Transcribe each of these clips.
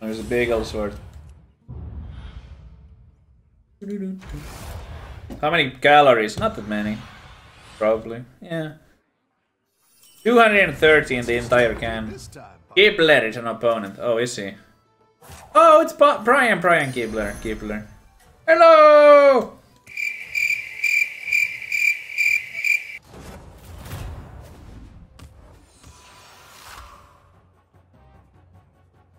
There's a big old sword. How many calories? Not that many. Probably. Yeah. 230 in the entire can. Kibler is an opponent. Oh, is he? Oh, it's Brian, Brian Kibler. Kibler. Hello!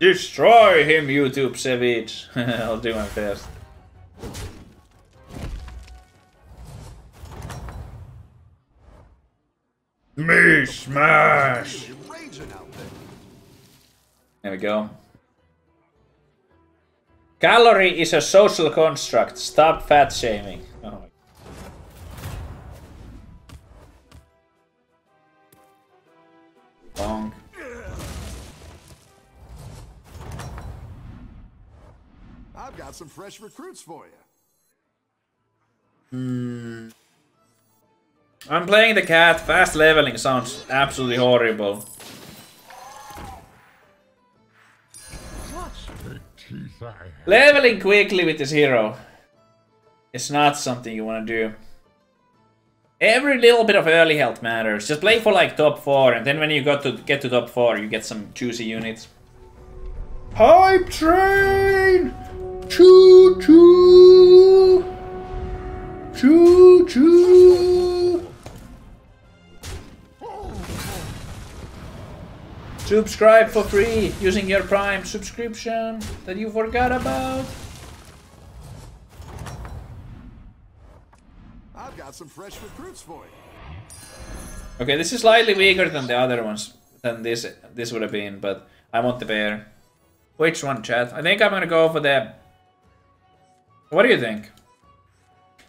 Destroy him, YouTube Savage. I'll do my best. Me smash! There we go. Calorie is a social construct. Stop fat shaming. Oh my. Bonk. Got some fresh recruits for you. Hmm. I'm playing the cat. Fast leveling sounds absolutely horrible. Leveling quickly with this hero It's not something you want to do. Every little bit of early health matters. Just play for like top 4 and then when you got to get to top 4 you get some juicy units. Hype train! Choo choo! Choo choo! Subscribe for free using your Prime subscription that you forgot about. I've got some fresh recruits for you. Okay, this is slightly weaker than the other ones, than this this would have been, but I want the bear. Which one, chat? I think I'm gonna go for the... What do you think?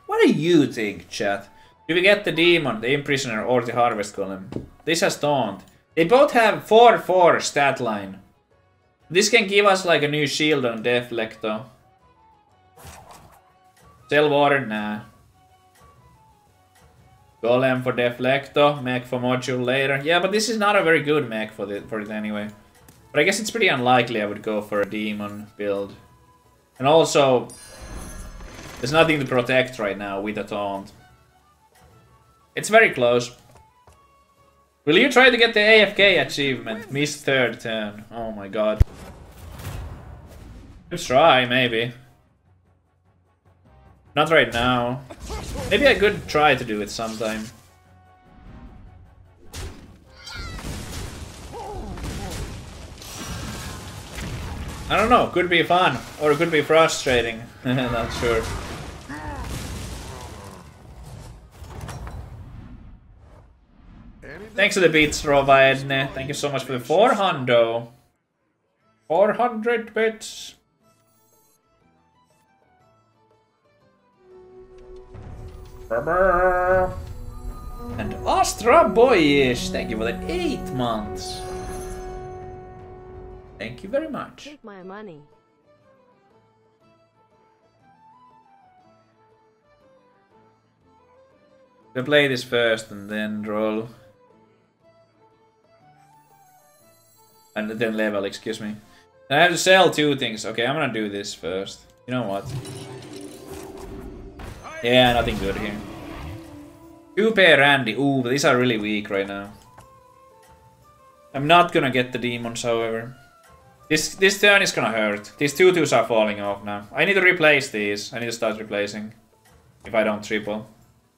What do you think, chat? Do we get the demon, the imprisoner, or the harvest golem? This has taunt. They both have 4-4 stat line. This can give us like a new shield on Deflecto. Cell water? Nah. Golem for Deflecto, mech for module later. Yeah, but this is not a very good mech for, the, for it anyway. But I guess it's pretty unlikely I would go for a demon build. And also, there's nothing to protect right now with a taunt. It's very close. Will you try to get the AFK achievement? Missed third turn. Oh my god. Let's try, maybe. Not right now. Maybe I could try to do it sometime. I don't know, could be fun, or it could be frustrating. Not sure. Thanks for the beats, Rovaedne. Thank you so much for the 400. 400 bits. And Astra Boyish, thank you for the 8 months. Thank you very much. Take my money. We'll play this first and then roll. And then level, excuse me. I have to sell two things. Okay, I'm gonna do this first. You know what? Yeah, nothing good here. Two pair Randy. Ooh, these are really weak right now. I'm not gonna get the demons, however. This this turn is gonna hurt. These two twos are falling off now. I need to replace these. I need to start replacing. If I don't triple.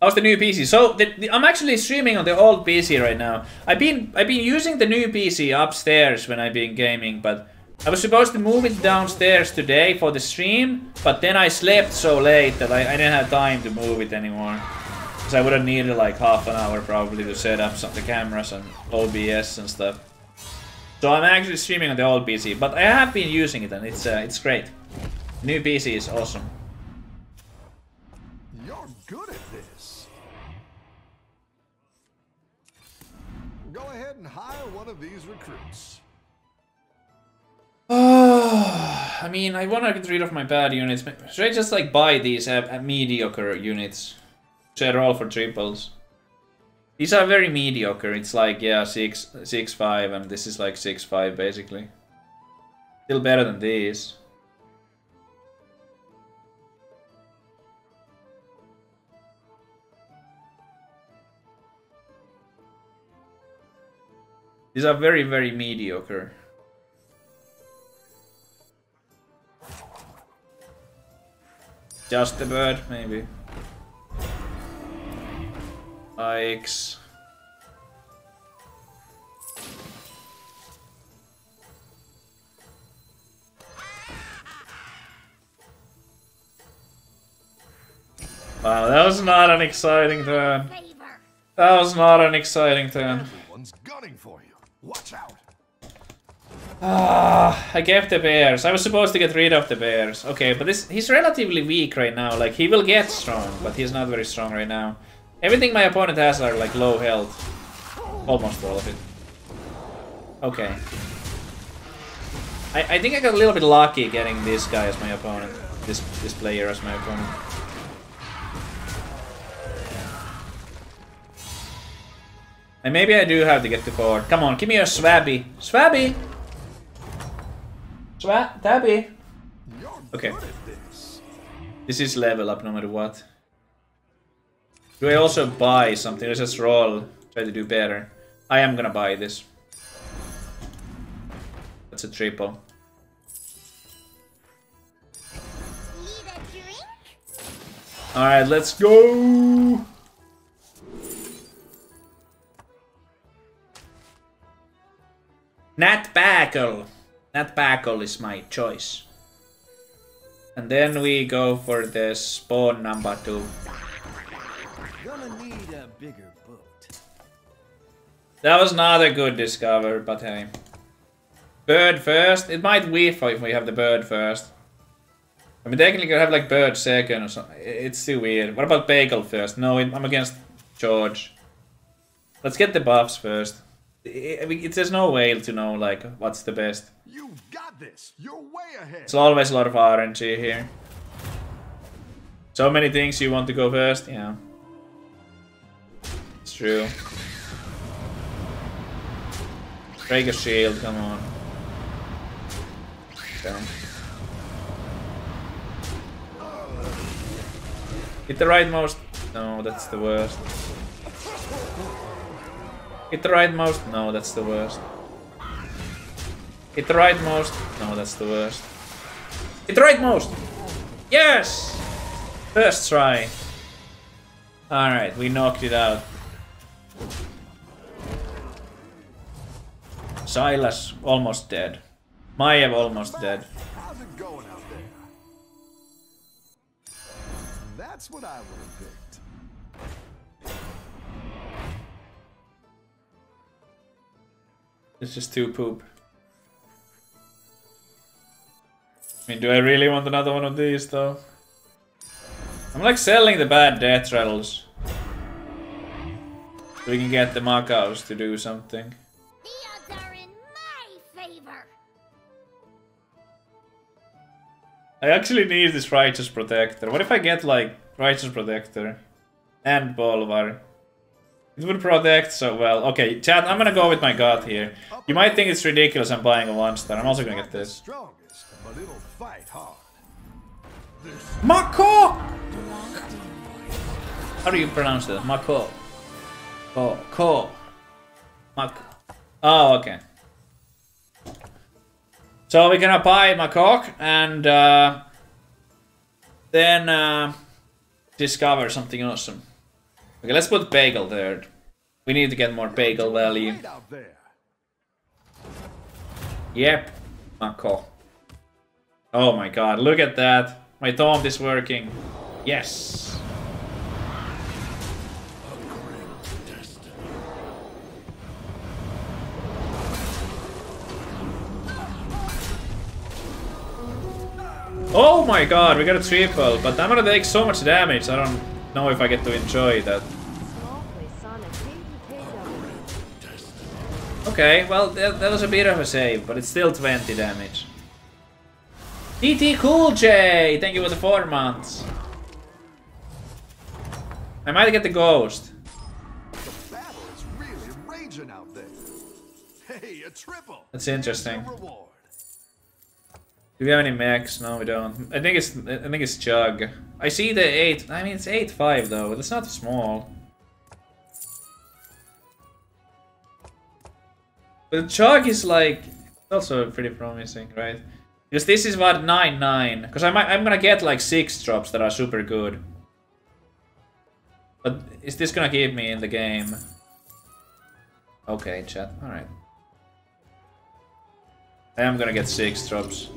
How's the new PC? So the, the, I'm actually streaming on the old PC right now. I've been I've been using the new PC upstairs when I've been gaming, but I was supposed to move it downstairs today for the stream, but then I slept so late that I, I didn't have time to move it anymore. Because I would have needed like half an hour probably to set up some of the cameras and OBS and stuff. So I'm actually streaming on the old PC, but I have been using it and it's uh, it's great. New PC is awesome. And hire one of these recruits. I mean, I want to get rid of my bad units. Should I just like buy these uh, uh, mediocre units? Should I roll for triples? These are very mediocre. It's like, yeah, 6, six 5, and this is like 6, 5, basically. Still better than these. These are very, very mediocre. Just the bird, maybe. Ikes. Wow, that was not an exciting turn. That was not an exciting turn. Ah, I gave the bears. I was supposed to get rid of the bears. Okay, but this he's relatively weak right now. Like he will get strong, but he's not very strong right now. Everything my opponent has are like low health. Almost all of it. Okay. I, I think I got a little bit lucky getting this guy as my opponent. This this player as my opponent. And maybe I do have to get the board. Come on, give me a swabby. Swabby! Swab, tabby. Okay. this. This is level up no matter what. Do I also buy something? Let's just roll. Try to do better. I am gonna buy this. That's a triple. Need a drink? Alright, let's go! Nat Pagle. Nat Pagle is my choice. And then we go for the spawn number two. Gonna need a bigger boat. That was not a good discover, but hey. Bird first? It might whiff if we have the bird first. I mean, technically you have like bird second or something. It's too weird. What about bagel first? No, I'm against George. Let's get the buffs first. I mean, it- there's no way to know like what's the best. You've got this. You're way ahead. It's always a lot of RNG here. So many things you want to go first, yeah. It's true. Break a shield, come on. Okay. Hit the right most. No, that's the worst. Hit the right most. No, that's the worst. Hit the right most. No, that's the worst. Hit the right most. Yes! First try. Alright, we knocked it out. Silas almost dead. Maiev almost dead. How's it going out there? That's what I would have picked. It's just too poop. I mean, do I really want another one of these though? I'm like selling the bad death rattles. So we can get the Makaos to do something. The odds are in my favor. I actually need this Righteous Protector. What if I get like Righteous Protector and Bolvar? It would protect so well. Okay, chat, I'm gonna go with my god here. You might think it's ridiculous I'm buying a one star. I'm also gonna get this. Mako! How do you pronounce that? Mako. Ko. Ko. Mako. Oh, okay. So we're gonna buy Makok and uh, then uh, discover something awesome. Okay, let's put Bagel there. We need to get more Bagel value. Great out there. Yep, Mako. Oh my god, look at that. My taunt is working. Yes. Oh my god, we got a triple, but I'm gonna take so much damage, I don't know if I get to enjoy that. Okay, well, that, that was a bit of a save, but it's still 20 damage. DT Cool J! Thank you for the four months. I might get the ghost. The battle is really raging out there. Hey, a triple. That's interesting. Do we have any mechs? No, we don't. I think it's I think it's Chug. I see the eight. I mean, it's eight five though. It's not small. But Chug is like also pretty promising, right? Because this is what nine nine. Because I might I'm gonna get like six drops that are super good. But is this gonna keep me in the game? Okay, chat. All right. I am gonna get six drops.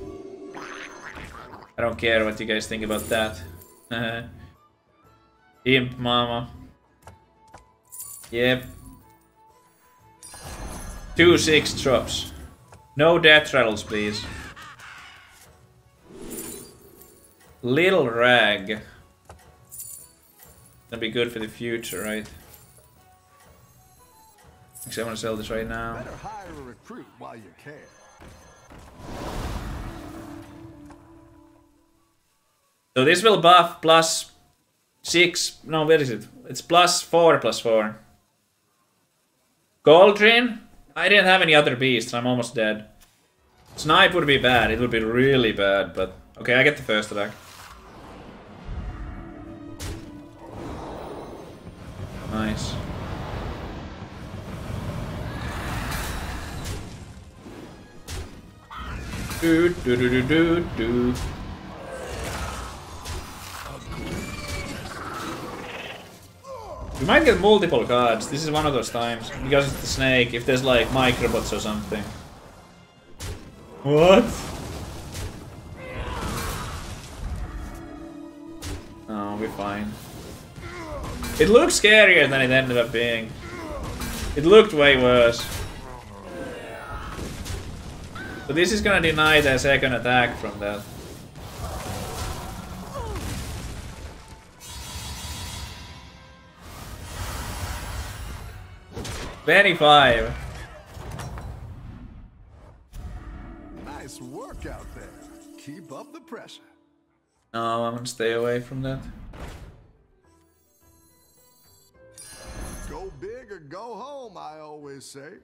I don't care what you guys think about that. Imp mama. Yep. Two six drops. No death rattles, please. Little rag. That'd be good for the future, right? Actually, I want to sell this right now. Better hire a recruit while you can. So this will buff plus six. No, where is it? It's plus four, plus four. Goldrinn? I didn't have any other beasts. I'm almost dead. Snipe would be bad. It would be really bad, but okay, I get the first attack. Nice. Do do do do do do. We might get multiple cards. This is one of those times. Because it's the snake, if there's like microbots or something. What? Oh, we're fine. It looks scarier than it ended up being. It looked way worse. So this is gonna deny the second attack from that. Twenty-five. Nice work out there. Keep up the pressure. No, I'm gonna stay away from that. Go big or go home, I always say.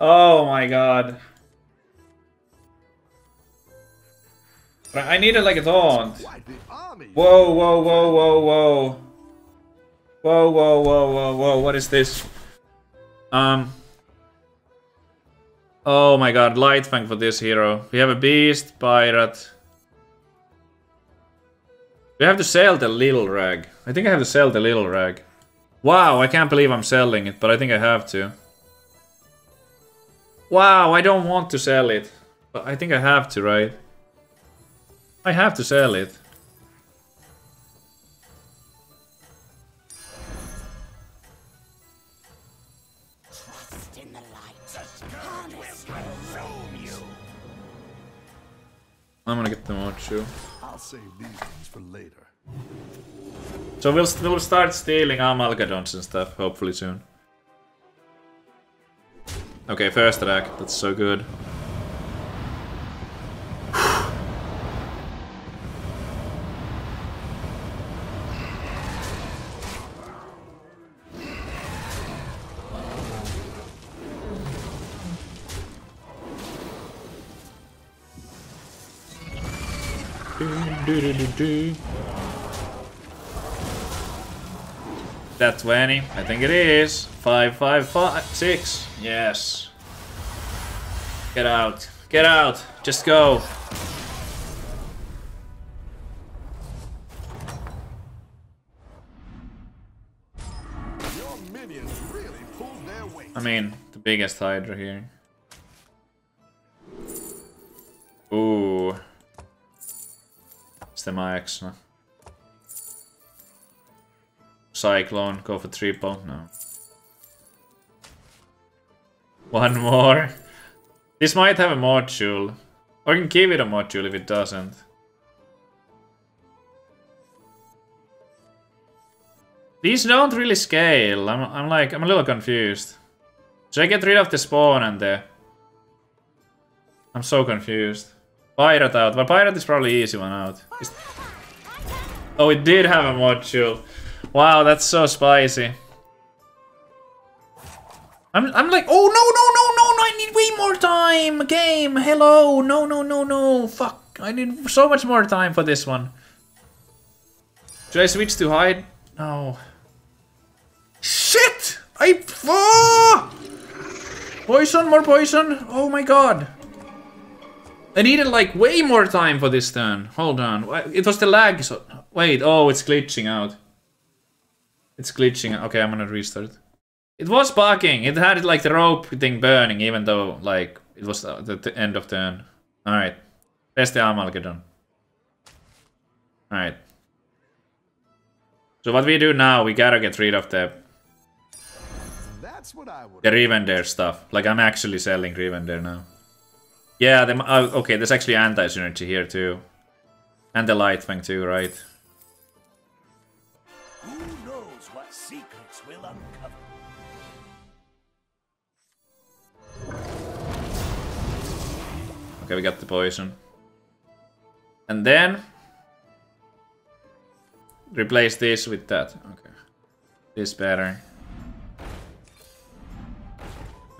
Oh my god. But I needed like a taunt. Quite the army. Whoa, whoa, whoa, whoa, whoa. Whoa, whoa, whoa, whoa, whoa, what is this? Um. Oh my god, Lightfang for this hero. We have a beast, pirate. We have to sell the little rag. I think I have to sell the little rag. Wow, I can't believe I'm selling it, but I think I have to. Wow, I don't want to sell it. But I think I have to, right? I have to sell it. In the light. I'm gonna get the Mochu. I'll save these ones for later. So we'll, we'll start stealing Amalgadons and stuff, hopefully soon. Okay, first attack. That's so good. That 20, I think it is. Five, five, five, six. Yes. Get out. Get out. Just go. Your minions really pulled their weight. I mean, the biggest Hydra here. Ooh. It's no? Cyclone, go for triple, no. One more. This might have a module. Or I can give it a module if it doesn't. These don't really scale. I'm, I'm like, I'm a little confused. Should I get rid of the spawn and the... I'm so confused. Pirate out. Well, Pirate is probably easy one out. Oh, it did have a module. Wow, that's so spicy. I'm, I'm like, oh no, no, no, no, no, I need way more time. Game, hello, no, no, no, no, fuck. I need so much more time for this one. Should I switch to hide? No. Shit! I. Oh! Poison, more poison. Oh my god. I needed like way more time for this turn. Hold on. It was the lag. So wait. Oh, it's glitching out. It's glitching. Okay, I'm gonna restart. It was bugging. It had like the rope thing burning, even though like it was the, the end of turn. All right. There's the Amalgadon. All right. So what we do now? We gotta get rid of the That's what I would. the Rivendare stuff. Like I'm actually selling Rivendare now. Yeah, the, oh, okay, there's actually anti-synergy here too. And the light thing too, right? Who knows what secrets will uncover? Okay, we got the poison. And then... Replace this with that. Okay. This better.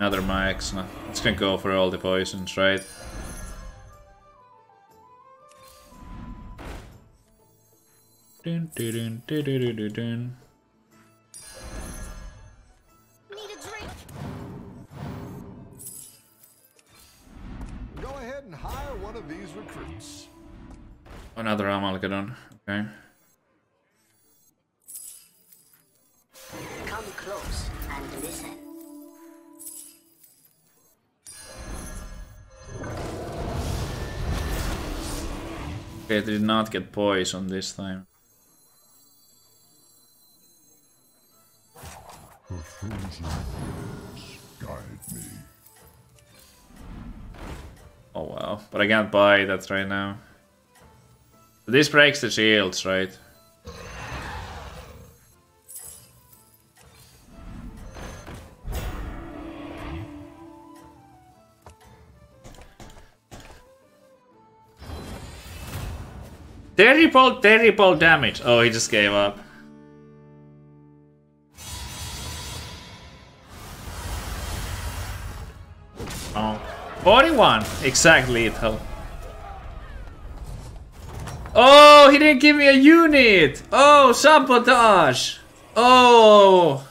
Another max. No, It's gonna go for all the poisons, right? Dun, dun, dun, dun, dun, dun, dun, dun. Need a drink? Go ahead and hire one of these recruits. Another Amalgadon. Okay. Come close and listen. Okay, did not get poison this time. Oh wow, but I can't buy that right now. This breaks the shields, right? Terrible, terrible damage. Oh, he just gave up. Oh. 41. Exactly lethal. Oh, he didn't give me a unit. Oh, sabotage. Oh.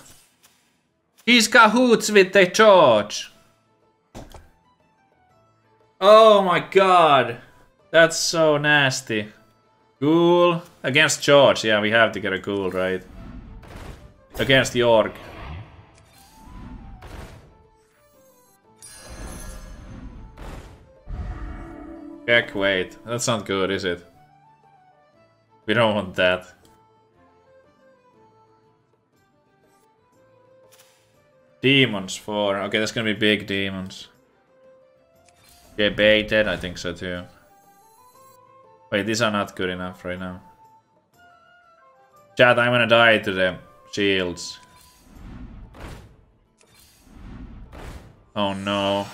He's cahoots with the charge. Oh my god. That's so nasty. Ghoul against George. Yeah, we have to get a ghoul, right? Against the orc. Heck, wait. That's not good, is it? We don't want that. Demons for. Okay, that's gonna be big demons. Okay, baited. I think so too. Wait, these are not good enough right now. Chat, I'm gonna die to the shields. Oh no.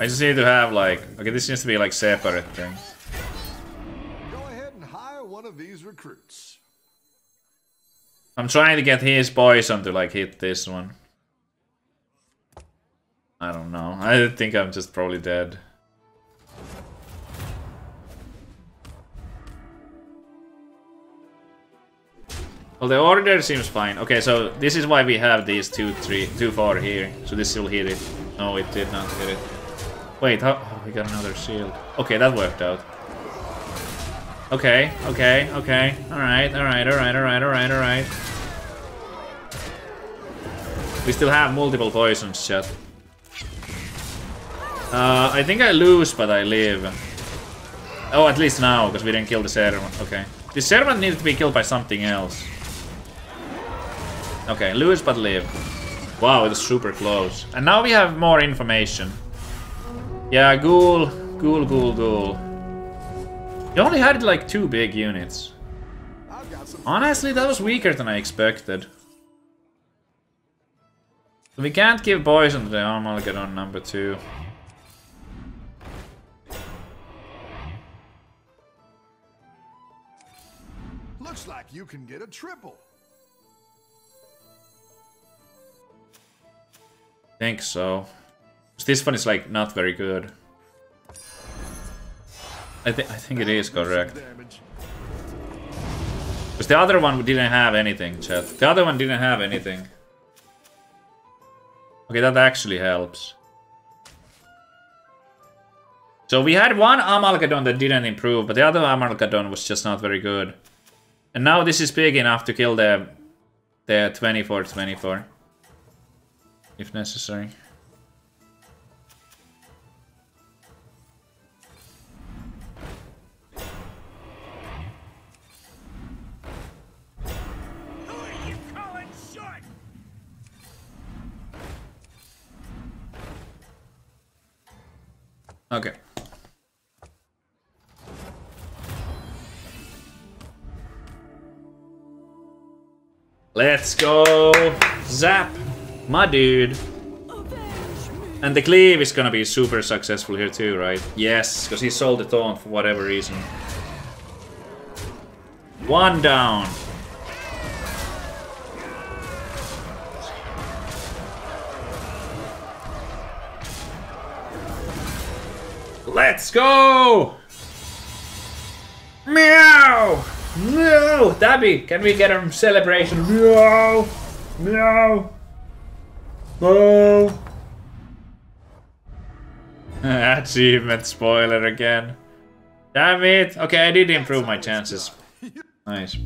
I just need to have like... Okay, this needs to be like separate things. Go ahead and hire one of these recruits. I'm trying to get his poison to like hit this one. I don't know. I think I'm just probably dead. Well, the order seems fine. Okay, so this is why we have these two, three, two, four here. So this will hit it. No, it did not hit it. Wait, how? Oh, we got another shield. Okay, that worked out. Okay, okay, okay. Alright, alright, alright, alright, alright, alright. We still have multiple poisons, chat. Uh, I think I lose, but I live. Oh, at least now, because we didn't kill the servant. Okay. The servant needs to be killed by something else. Okay, lose but live. Wow, it was super close. And now we have more information. Yeah, ghoul, ghoul, ghoul, ghoul. You only had like two big units. I've got some. Honestly, that was weaker than I expected. So we can't give poison to the Amalgadon number two. Looks like you can get a triple. think so. This one is like not very good. I think I think it is correct. Because the other one didn't have anything, chat. The other one didn't have anything. Okay, that actually helps. So we had one Amalgadon that didn't improve, but the other Amalgadon was just not very good. And now this is big enough to kill the the 24-24. If necessary. Okay. Let's go! Zap! My dude! And the cleave is gonna be super successful here too, right? Yes, because he sold the taunt for whatever reason. One down. Let's go! Meow! No! Dabby, can we get a celebration? Meow! Meow! No! Achievement spoiler again. Damn it! Okay, I did improve my chances. Nice.